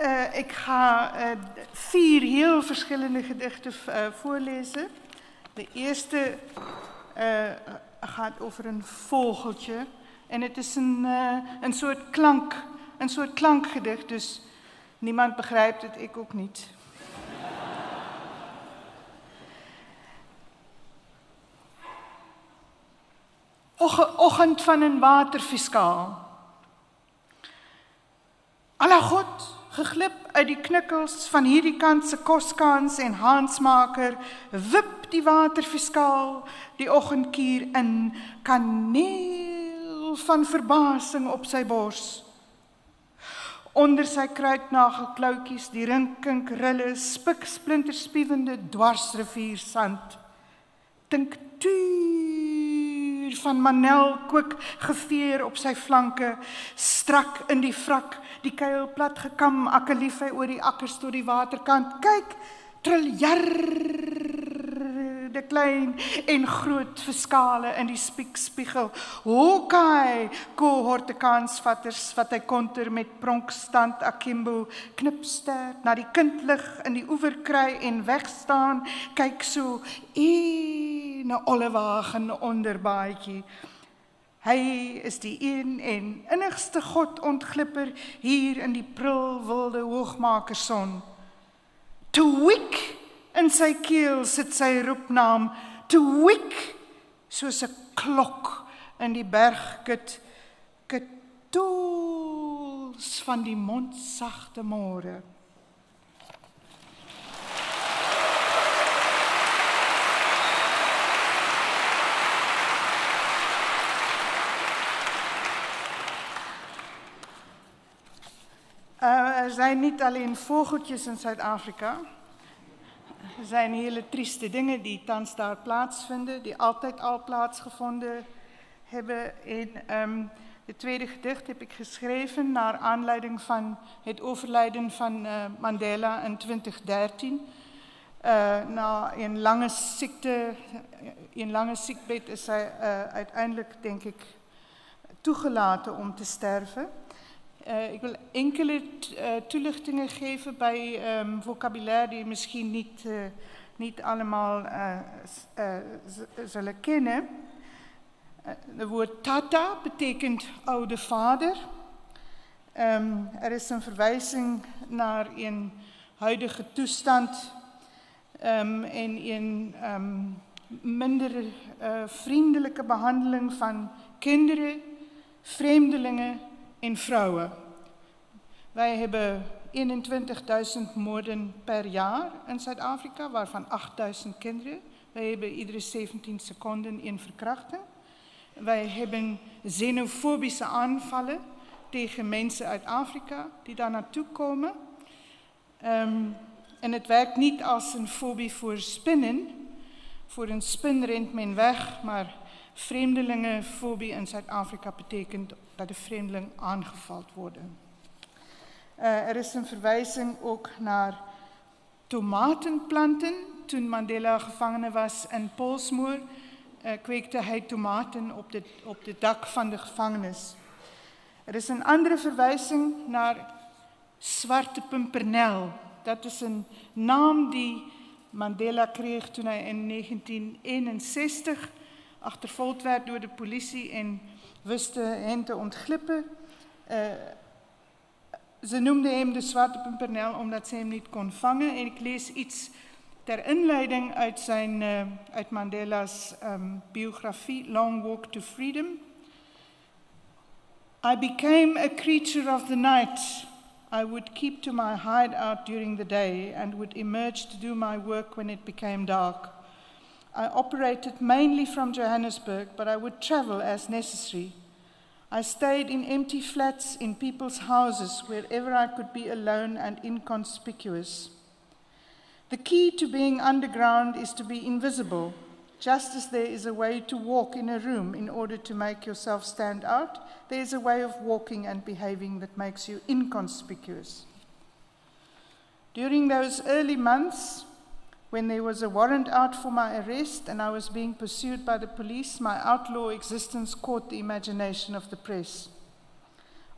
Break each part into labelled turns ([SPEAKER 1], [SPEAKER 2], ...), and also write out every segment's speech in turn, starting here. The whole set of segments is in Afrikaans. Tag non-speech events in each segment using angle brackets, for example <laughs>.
[SPEAKER 1] Uh, ik ga uh, vier heel verschillende gedichten uh, voorlezen. De eerste gaat over een vogeltje. En het is een, een, soort klank, een soort klankgedicht, dus niemand begrijpt het, ik ook niet. Oggend van een waterfiskaal. Alla God, geglip uit die knikkels van hierdie kant se koskans en hansmaker, wip die waterfiskaal die oggendkuur in kaneel van verbasing op sy bors. Onder sy kruitnagelkloutjies die rinkink rille spik splinterspiewende dwarsrivier sand. Dink tuur van manel kook geveer op sy flanke strak in die vrak die kuil plat gekam, akkelief hy oor die akkers tot die waterkant. Kyk, triljarde klein en groot verskale in die spiekspiegel. Hokai, kohorte kansvatters wat hy konter met pronkstand akimbo knipster na die kindlig in die oewer kry en wegstaan. Kyk so, ee, 'n ollewagen onder baadjie. Hy is die een en innigste God ontglipper hier in die prul wilde hoogmakerson. Twik in sy keel sit sy roepnaam, Twik soos 'n klok in die bergkut, ketools van die mondsagte môre. Er zijn niet alleen vogeltjes in Zuid-Afrika. Er zijn hele trieste dingen die thans daar plaatsvinden, die altijd al plaatsgevonden hebben. In um, het tweede gedicht heb ik geschreven naar aanleiding van het overlijden van uh, Mandela in 2013. Uh, na een lange ziekte, een lange ziekbed is hij uiteindelijk, denk ik, toegelaten om te sterven. Uh, ik wil enkele uh, toelichtingen geven bij um, vocabulaire die misschien niet, uh, niet allemaal zullen kennen. Het woord tata betekent oude vader. Um, er is een verwijzing naar een huidige toestand um, en een minder vriendelijke behandeling van kinderen, vreemdelingen en vrouwen. Wij hebben 21.000 moorden per jaar in Zuid-Afrika, waarvan 8.000 kinderen. Wij hebben iedere 17 seconden een verkrachting. Wij hebben xenofobische aanvallen tegen mensen uit Afrika die daar naartoe komen. Um, en het werkt niet als een fobie voor spinnen. Voor een spin rent men weg, maar vreemdelingenfobie in Zuid-Afrika betekent dat de vreemdeling aangevallen worden. Uh, er is een verwijzing ook naar tomatenplanten. Toen Mandela gevangene was in Polsmoor, uh, kweekte hij tomaten op het op de dak van de gevangenis. Er is een andere verwijzing naar zwarte pimpernel. Dat is een naam die Mandela kreeg toen hij in 1961 achtervolgd werd door de politie en wist hen te ontglippen. Uh, ze noemden hem de zwarte pimpernel omdat ze hem niet kon vangen. En ik lees iets ter inleiding uit, zijn, uh, uit Mandela's um, biografie, Long Walk to Freedom. I became a creature of the night. I would keep to my hideout during the day and would emerge to do my work when it became dark. I operated mainly from Johannesburg, but I would travel as necessary. I stayed in empty flats in people's houses wherever I could be alone and inconspicuous. The key to being underground is to be invisible, just as there is a way to walk in a room in order to make yourself stand out, there is a way of walking and behaving that makes you inconspicuous. During those early months, when there was a warrant out for my arrest and I was being pursued by the police, my outlaw existence caught the imagination of the press.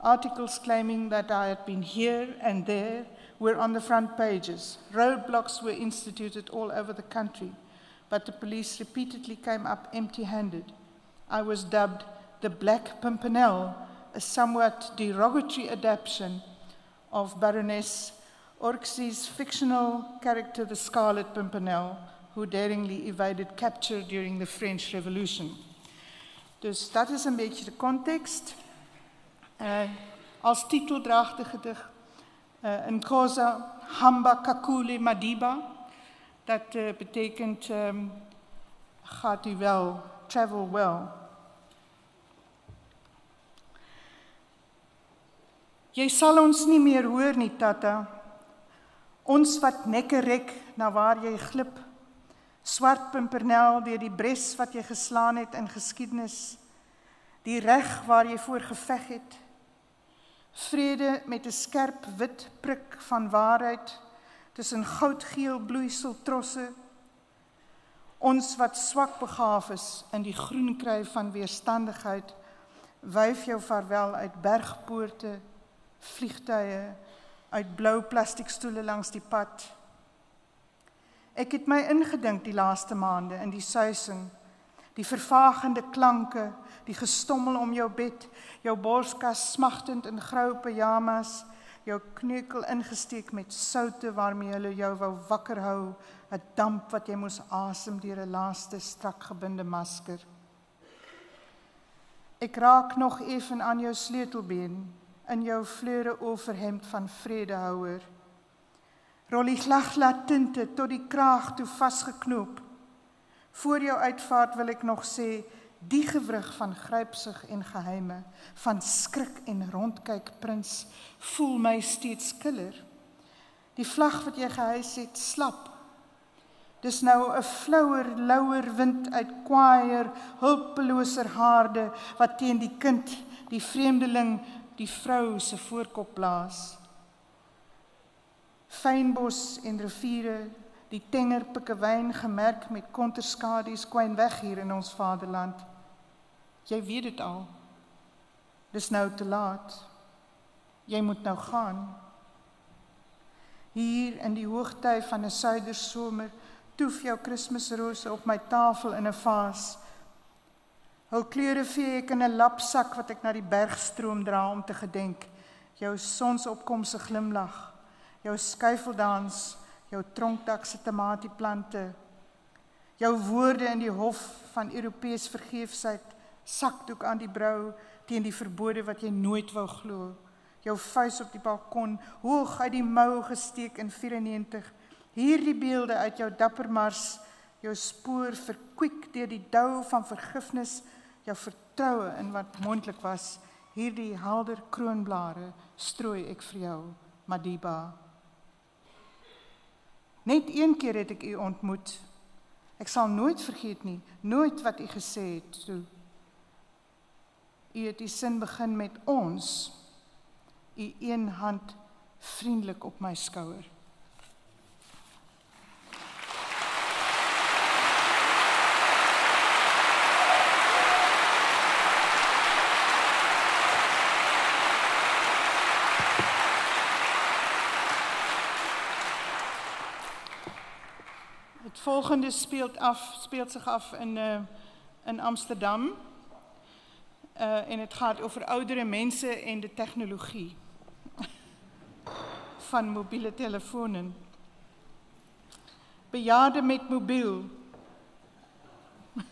[SPEAKER 1] Articles claiming that I had been here and there were on the front pages. Roadblocks were instituted all over the country, but the police repeatedly came up empty handed. I was dubbed the Black Pimpernel, a somewhat derogatory adaptation of Baroness Orczy's fictional character, the Scarlet Pimpernel, who daringly evaded capture during the French Revolution. Dus dat is een beetje de context. Uh, als titel draagt de gedicht uh, Nkosa Hamba Kakule Madiba. Dat uh, betekent um, gaat u wel, travel well. Jy sal ons nie meer hoor nie, Tata. Ons wat nekke rek na waar jy glip. Swart pimpernel deur die bres wat jy geslaan het in geskiedenis. Die reg waar jy voor geveg het vrede met 'n skerp wit prik van waarheid tussen goudgeel bloeisel trosse ons wat swak begaaf is in die groen kry van weerstandigheid wyf jou vaarwel uit bergpoorte vliegtye uit blou plastiekstoele langs die pad ek het my ingedink die laaste maande in die suising die vervagende klanke die gestommel om jou bed, jou borskas smagtend in grou pyjamas, jou kneukel ingesteek met soutte waarmee hulle jou wou wakker hou, 'n damp wat jy moes asem deur 'n laaste strak gebinde masker. Ek raak nog effe aan jou sleutelbeen in jou vleure oorhemd van vredehouer. Rollie glaglat tinte tot die kraag toe vasgeknoop. Voor jou uitvaart wil ek nog sê die gewrig van grypsig en geheime van skrik en rondkyk prins voel my steeds killer die vlag wat jy gehuis het slap dis nou 'n flouer louer wind uit kwaier hulpeloser harde wat teen die kind die vreemdeling die vrou se voorkop blaas fynbos en riviere die tenger pikkewyn gemerk met konterskadu's kwyn weg hier in ons vaderland Jy weet dit al. Dis nou te laat. Jy moet nou gaan. Hier in die hoogtyd van 'n suidersomer toef jou Kersrose op my tafel in 'n vaas. Hul kleure vee ek in 'n lapsak wat ek na die bergstroom dra om te gedenk. Jou sonsopkomse glimlag, jou skuifeldans, jou tronkdak se tomatieplante, jou woorde in die hof van Europees vergeefsheid sakdoek aan die brou teen die verbode wat jy nooit wou glo. Jou vuis op die balkon, hoog uit die mou gesteek in 94. Hierdie beelde uit jou dapper mars, jou spoor verkwiek deur die dou van vergifnis, jou vertroue in wat moontlik was. Hierdie helder kroonblare strooi ek vir jou, Madiba. Net een keer het ek u ontmoet. Ek sal nooit vergeet nie, nooit wat u gesê het. So U het die sin begin met ons. U een hand vriendelik op my skouer. Het volgende speelt af speelt zich af in uh, in Amsterdam. Uh, en het gaat over oudere mensen en de technologie <laughs> van mobiele telefoons. Bejaarden met mobiel. <laughs>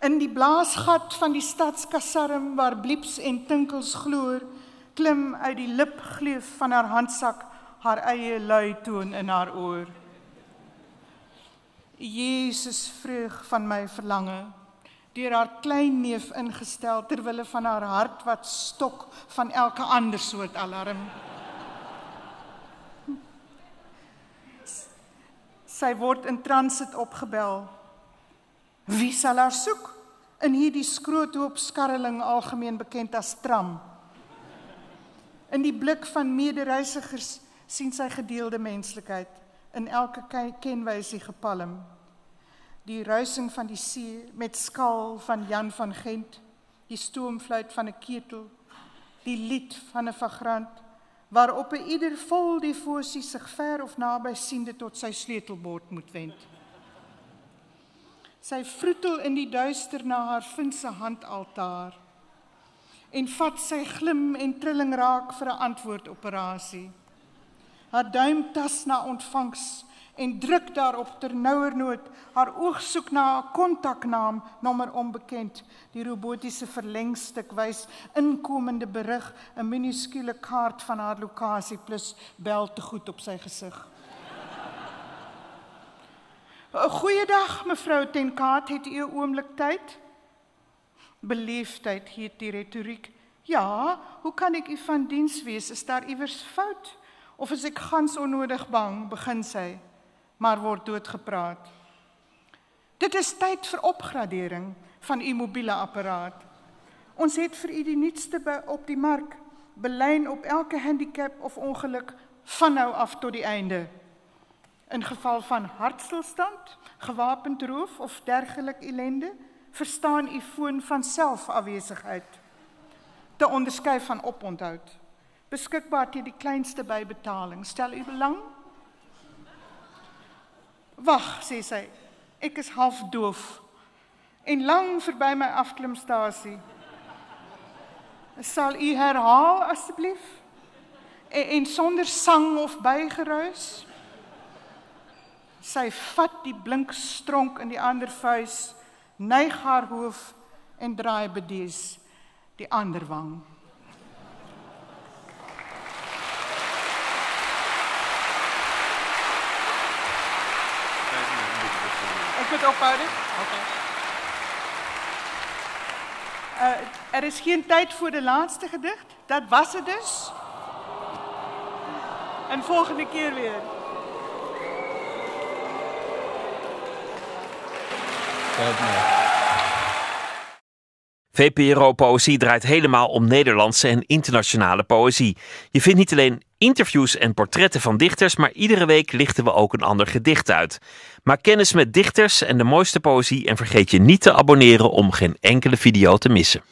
[SPEAKER 1] In die blaasgat van die stadskasarm waar blieps en tinkels gloor, klim uit die lipgleuf van haar handsak haar eie lui toon in haar oor. Jesus vreug van my verlange deur haar klein neef ingestel ter wille van haar hart wat stok van elke ander soort alarm. Sy word in transit opgebel. Wie sal haar soek? In hierdie skroothoop skarreling algemeen bekend as tram. In die blik van medereisigers sien sy gedeelde menslikheid in elke kenwysie gepalm die ruising van die see met skaal van Jan van Gent, die stoomfluit van 'n ketel, die lied van 'n vagrant waarop 'n ieder vol devosie sig ver of naby siende tot sy sleutelbord moet wend. Sy vroetel in die duister na haar finse handaltaar en vat sy glim en trilling raak vir 'n antwoordoperasie. Haar duim tas na ontvangs en druk daarop ternouernood haar oog soek na 'n kontaknaam nommer onbekend. Die robotiese verlengstuk wys inkomende berig 'n minuskule kaart van haar lokasie plus bel te goed op sy gesig 'n goeiedag mevrou Tenkaat. Het u 'n oomblik tyd? Beleefdheid hier die retoriek. Ja hoe kan ek u van diens wees? Is daar iewers fout of is ek gans onnodig bang begin sy maar word doodgepraat. Dit is tyd vir opgradering van u mobiele apparaat. Ons het vir u die nuutste op die mark, belyn op elke handicap of ongeluk van nou af tot die einde. In geval van hartstilstand, gewapend roof of dergelike ellende, verstaan u foon van selfafwesigheid. Te onderskei van oponthou. Beskikbaar teen die kleinste bybetaling. Stel u belang? Wag, sê sy. Ek is half doof. En lang verby my afklimstasie. Sal u herhaal asseblief? En, en sonder sang of bygeruis? Sy vat die blink stronk in die ander vuis, neig haar hoof en draai bedees die ander wang. Ophouden? Uh, er is geen tijd voor de laatste gedicht. Dat was het dus. En volgende keer weer.
[SPEAKER 2] VPRO Poëzie draait helemaal om Nederlandse en internationale poëzie. Je vindt niet alleen interviews en portretten van dichters, maar iedere week lichten we ook een ander gedicht uit. Maak kennis met dichters en de mooiste poëzie en vergeet je niet te abonneren om geen enkele video te missen.